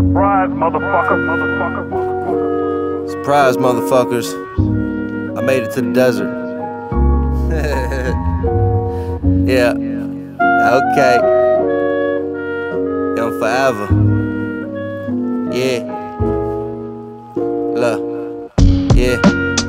Surprise, motherfucker, motherfucker. Surprise, motherfuckers. I made it to the desert. yeah. Okay. Young forever. Yeah. Look. Yeah.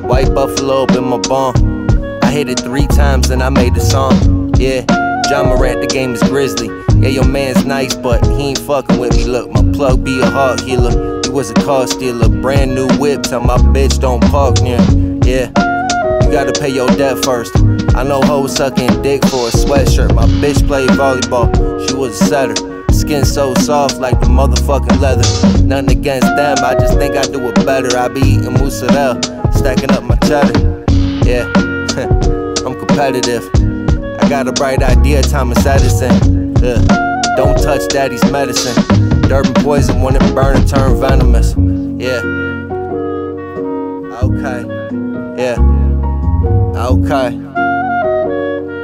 White buffalo up in my bone. I hit it three times and I made the song. Yeah. Ja Morant, the game is grizzly. Yeah, your man's nice, but he ain't fucking with me. Look, my plug be a heart healer. He was a car stealer. Brand new whip, tell my bitch don't park near. Yeah, you gotta pay your debt first. I know hoes sucking dick for a sweatshirt. My bitch played volleyball, she was a setter. Skin so soft like the motherfucking leather. Nothing against them, I just think I do it better. I be eating mozzarella, stacking up my cheddar. Yeah, I'm competitive. Got a bright idea, Thomas Edison. Yeah. Don't touch daddy's medicine. Dirt and poison when it burn and turn venomous. Yeah. Okay. Yeah. Okay.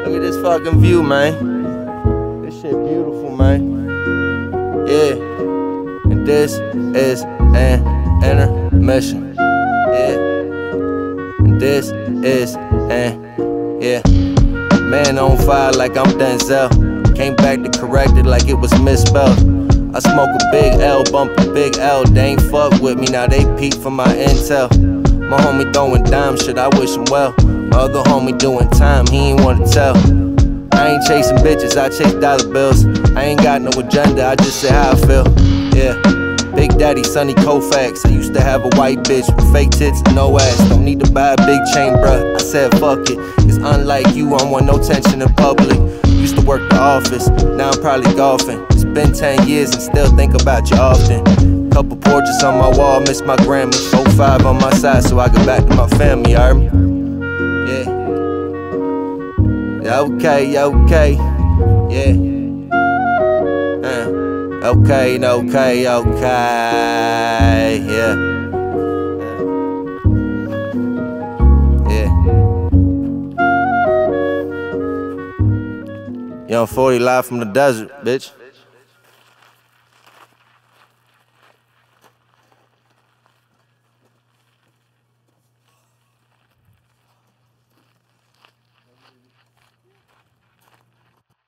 Look at this fucking view, man. This shit beautiful, man. Yeah. And this is an intermission. Yeah. And this is an, yeah. Man on fire like I'm Denzel. Came back to correct it like it was misspelled. I smoke a big L, bump a big L. They ain't fuck with me, now they peek for my intel. My homie throwing dime shit, I wish him well. My other homie doing time, he ain't wanna tell. I ain't chasing bitches, I chase dollar bills. I ain't got no agenda, I just say how I feel. Yeah. Daddy, Sonny Koufax. I used to have a white bitch with fake tits and no ass. Don't need to buy a big chain, bruh. I said fuck it. Cause unlike you, I want no tension in public. Used to work the office, now I'm probably golfing. It's been 10 years and still think about you often. Couple portraits on my wall, miss my grandma. 4-5 on my side so I get back to my family, me? Yeah. Yeah, okay, okay. Yeah. Okay, okay, okay. Yeah. Young 40 live from the desert, bitch.